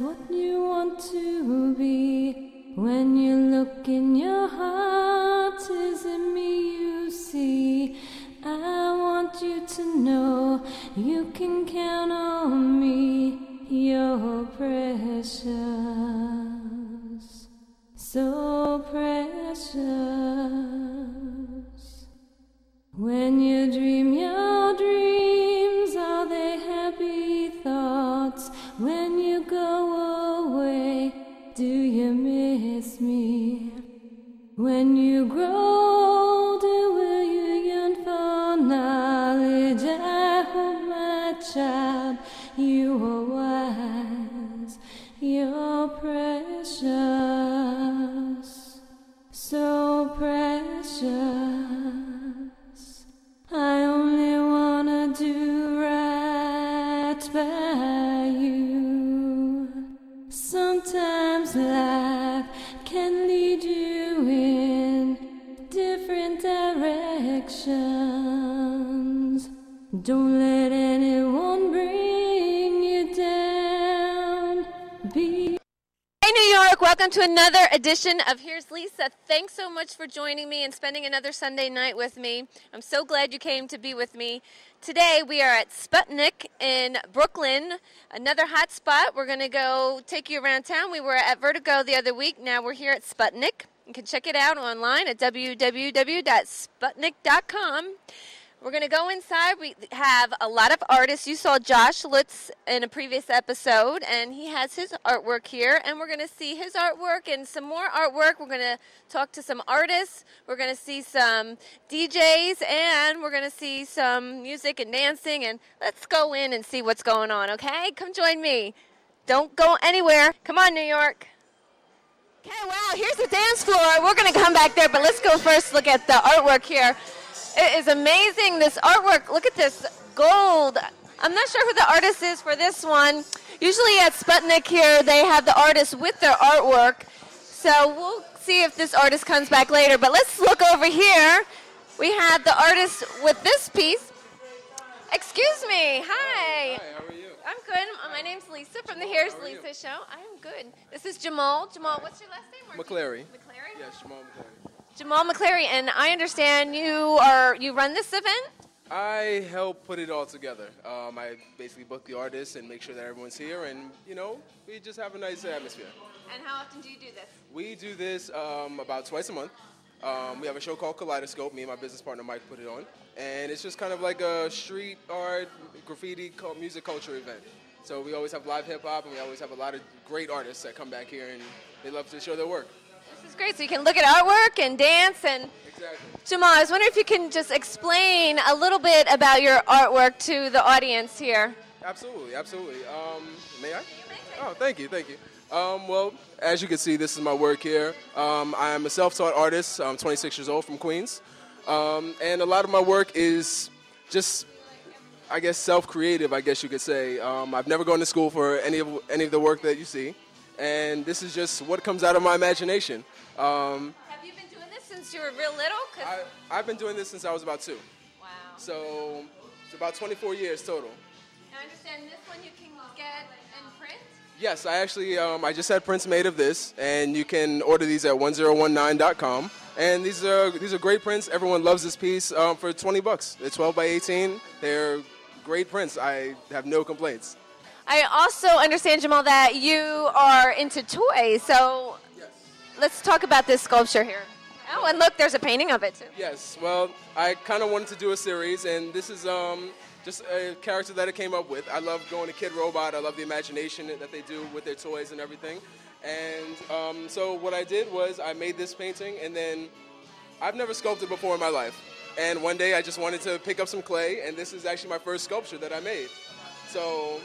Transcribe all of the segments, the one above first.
what you want to be. When you look in your heart, is it me you see? I want you to know you can count on me. You're precious, so precious. When you dream your When you grow welcome to another edition of Here's Lisa. Thanks so much for joining me and spending another Sunday night with me. I'm so glad you came to be with me. Today we are at Sputnik in Brooklyn, another hot spot. We're going to go take you around town. We were at Vertigo the other week. Now we're here at Sputnik. You can check it out online at www.sputnik.com. We're going to go inside. We have a lot of artists. You saw Josh Lutz in a previous episode, and he has his artwork here. And we're going to see his artwork and some more artwork. We're going to talk to some artists. We're going to see some DJs, and we're going to see some music and dancing. And let's go in and see what's going on, okay? Come join me. Don't go anywhere. Come on, New York. Okay, wow, here's the dance floor. We're going to come back there, but let's go first look at the artwork here. It is amazing, this artwork. Look at this gold. I'm not sure who the artist is for this one. Usually at Sputnik here, they have the artist with their artwork. So we'll see if this artist comes back later. But let's look over here. We have the artist with this piece. Excuse me. Hi. Hi, how are you? I'm good. My name's Lisa from the Here's are you? Lisa Show. I'm good. This is Jamal. Jamal, what's your last name? McClary. McClary? Yes, Jamal McClary. Jamal McClary, and I understand you are you run this event. I help put it all together. Um, I basically book the artists and make sure that everyone's here, and you know, we just have a nice atmosphere. And how often do you do this? We do this um, about twice a month. Um, we have a show called Kaleidoscope. Me and my business partner Mike put it on, and it's just kind of like a street art, graffiti, music culture event. So we always have live hip hop, and we always have a lot of great artists that come back here, and they love to show their work. Great. So you can look at artwork and dance. And Exactly. Jamal, I was wondering if you can just explain a little bit about your artwork to the audience here. Absolutely, absolutely. Um, may I? Oh, thank you, thank you. Um, well, as you can see, this is my work here. Um, I am a self-taught artist. I'm 26 years old from Queens, um, and a lot of my work is just, I guess, self-creative. I guess you could say. Um, I've never gone to school for any of any of the work that you see, and this is just what comes out of my imagination. Um, Have you been doing this since you were real little? I, I've been doing this since I was about two, wow. so it's about 24 years total. I understand this one you can get in print. Yes, I actually um, I just had prints made of this, and you can order these at 1019.com. And these are these are great prints. Everyone loves this piece um, for 20 bucks. They're 12 by 18. They're great prints. I have no complaints. I also understand, Jamal, that you are into toys. So let's talk about this sculpture here. Oh, and look, there's a painting of it too. Yes. Well, I kind of wanted to do a series, and this is um, just a character that I came up with. I love going to Kidrobot. I love the imagination that they do with their toys and everything. And um, so what I did was I made this painting, and then I've never sculpted before in my life. And one day I just wanted to pick up some clay, and this is actually my first sculpture that I made. So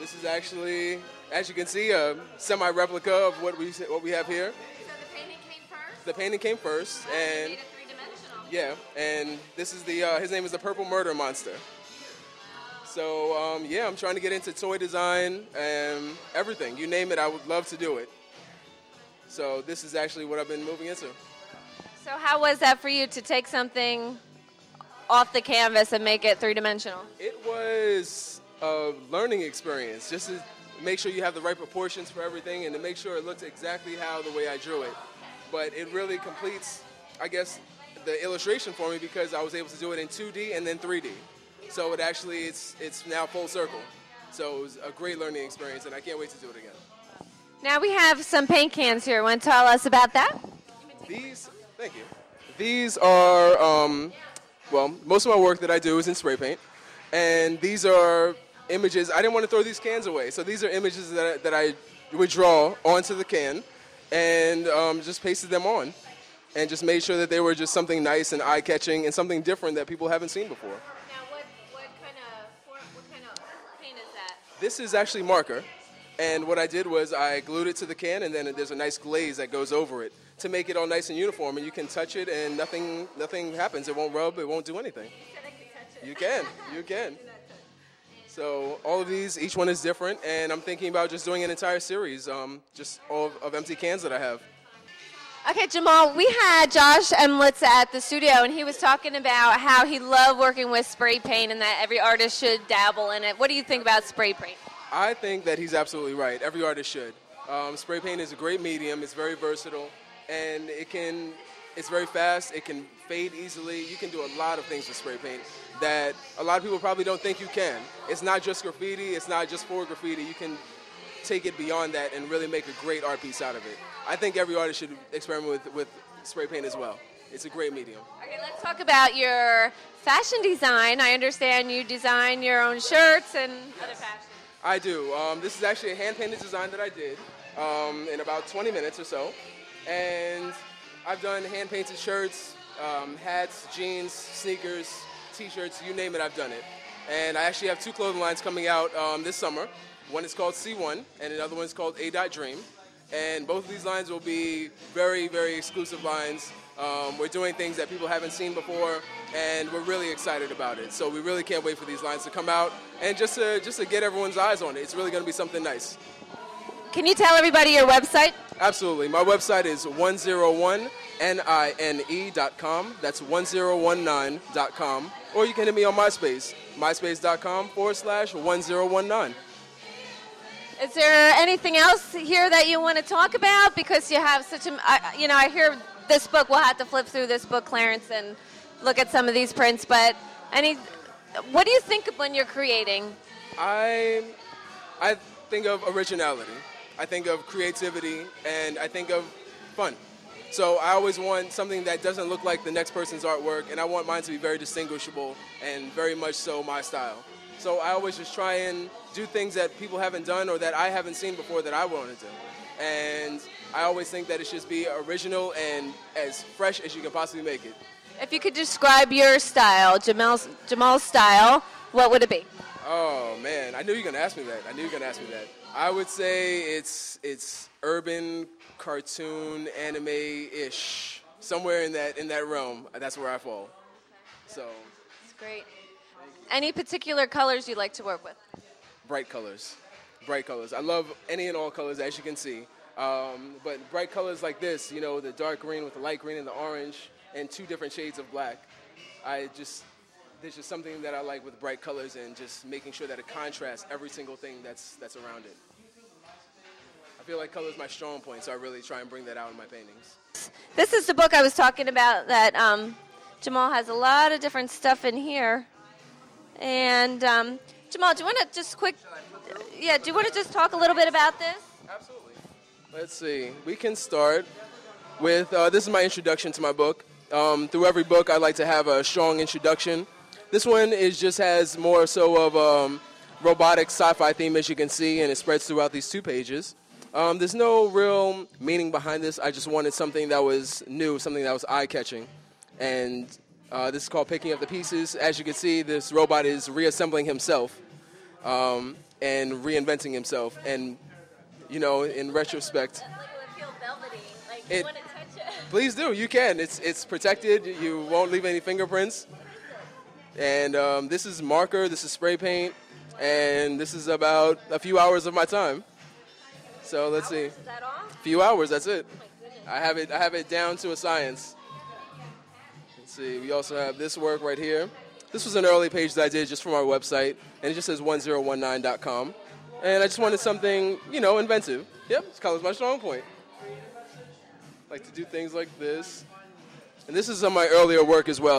this is actually, as you can see, a semi-replica of what we what we have here. So the painting came first. The painting came first, and it yeah, and this is the uh, his name is the Purple Murder Monster. So um, yeah, I'm trying to get into toy design and everything. You name it, I would love to do it. So this is actually what I've been moving into. So how was that for you to take something off the canvas and make it three-dimensional? It was a learning experience. Just to make sure you have the right proportions for everything and to make sure it looks exactly how the way I drew it. But it really completes, I guess, the illustration for me because I was able to do it in 2D and then 3D. So it actually it's it's now full circle. So it was a great learning experience, and I can't wait to do it again. Now we have some paint cans here. Want to tell us about that? These, thank you. These are, um, well, most of my work that I do is in spray paint, and these are images. I didn't want to throw these cans away, so these are images that I, that I would draw onto the can, and um, just pasted them on, and just made sure that they were just something nice and eye-catching and something different that people haven't seen before. Now, what, what kind of what kind of paint is that? This is actually marker, and what I did was I glued it to the can, and then there's a nice glaze that goes over it to make it all nice and uniform. And you can touch it, and nothing nothing happens. It won't rub. It won't do anything. You can. You can. So all of these, each one is different, and I'm thinking about just doing an entire series, um, just all of, of empty cans that I have. Okay, Jamal, we had Josh Emlitz at the studio, and he was talking about how he loved working with spray paint and that every artist should dabble in it. What do you think about spray paint? I think that he's absolutely right. Every artist should. Um, spray paint is a great medium. It's very versatile, and it can. It's very fast. It can fade easily. You can do a lot of things with spray paint that a lot of people probably don't think you can. It's not just graffiti. It's not just for graffiti. You can take it beyond that and really make a great art piece out of it. I think every artist should experiment with, with spray paint as well. It's a great medium. Okay, let's talk about your fashion design. I understand you design your own shirts and other fashion. I do. Um, this is actually a hand painted design that I did um, in about 20 minutes or so. And I've done hand painted shirts, um, hats, jeans, sneakers, t shirts, you name it, I've done it. And I actually have two clothing lines coming out um, this summer. One is called C1, and another one is called A Dot Dream. And both of these lines will be very, very exclusive lines. Um, we're doing things that people haven't seen before, and we're really excited about it. So we really can't wait for these lines to come out and just to, just to get everyone's eyes on it. It's really going to be something nice. Can you tell everybody your website? Absolutely. My website is 101nine.com. That's 1019.com. Or you can hit me on MySpace, myspace.com forward slash 1019. Is there anything else here that you want to talk about? Because you have such a, you know, I hear this book. We'll have to flip through this book, Clarence, and look at some of these prints. But any, what do you think of when you're creating? I, I think of originality. I think of creativity, and I think of fun. So I always want something that doesn't look like the next person's artwork, and I want mine to be very distinguishable and very much so my style. So I always just try and do things that people haven't done or that I haven't seen before that I want to do. And I always think that it should be original and as fresh as you can possibly make it. If you could describe your style, Jamal's, Jamal's style, what would it be? Oh man, I knew you were gonna ask me that. I knew you were gonna ask me that. I would say it's it's urban, cartoon, anime-ish, somewhere in that in that realm. That's where I fall. So It's great. Any particular colors you like to work with? bright colors, bright colors. I love any and all colors, as you can see. Um, but bright colors like this, you know, the dark green with the light green and the orange, and two different shades of black. I just there's just something that I like with bright colors and just making sure that it contrasts every single thing that's that's around it. I feel like color is my strong point, so I really try and bring that out in my paintings. This is the book I was talking about that um, Jamal has a lot of different stuff in here. And um, Jamal, do you want to just quick, yeah, do you want to just talk a little bit about this? Absolutely. Let's see. We can start with uh, this is my introduction to my book. Um, through every book, I like to have a strong introduction. This one is just has more so of um, robotic sci-fi theme, as you can see, and it spreads throughout these two pages. Um, there's no real meaning behind this. I just wanted something that was new, something that was eye-catching, and uh, this is called Picking Up the Pieces. As you can see, this robot is reassembling himself um, and reinventing himself. And, you know, in retrospect, It- please do. You can. It's, it's protected. You won't leave any fingerprints. And um, this is marker, this is spray paint, and this is about a few hours of my time. So let's see. Is that all? few hours, that's it. I have it I have it down to a science. Let's see, we also have this work right here. This was an early page that I did just from our website, and it just says 1019.com. and I just wanted something, you know, inventive. Yep, it's color's my strong point. Like to do things like this, and this is on my earlier work as well.